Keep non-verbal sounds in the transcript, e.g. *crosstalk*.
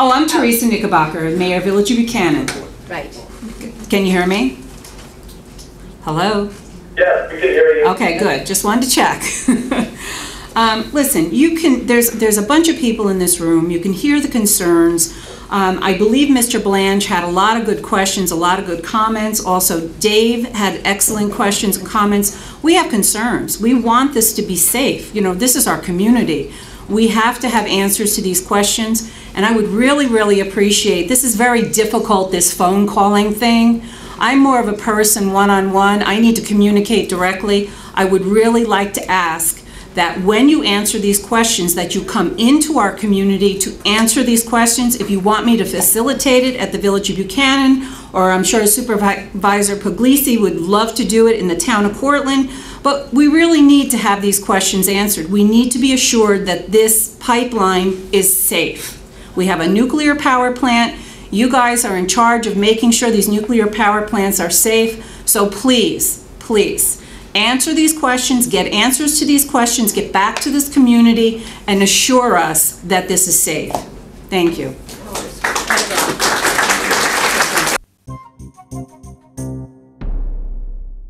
Oh, I'm Teresa Knickerbocker, Mayor, of Village of Buchanan. Right. Can you hear me? Hello? Yes, we can hear you. Okay, good. Just wanted to check. *laughs* Um, Listen, you can, there's, there's a bunch of people in this room. You can hear the concerns. Um, I believe Mr. Blanche had a lot of good questions, a lot of good comments. Also, Dave had excellent questions and comments. We have concerns. We want this to be safe. You know, this is our community. We have to have answers to these questions, and I would really, really appreciate, this is very difficult, this phone calling thing. I'm more of a person one-on-one, I need to communicate directly. I would really like to ask that when you answer these questions, that you come into our community to answer these questions. If you want me to facilitate it at the Village of Buchanan, or I'm sure Supervisor Puglisi would love to do it in the town of Cortlandt, but we really need to have these questions answered. We need to be assured that this pipeline is safe. We have a nuclear power plant. You guys are in charge of making sure these nuclear power plants are safe. So please, please, answer these questions, get answers to these questions, get back to this community, and assure us that this is safe. Thank you.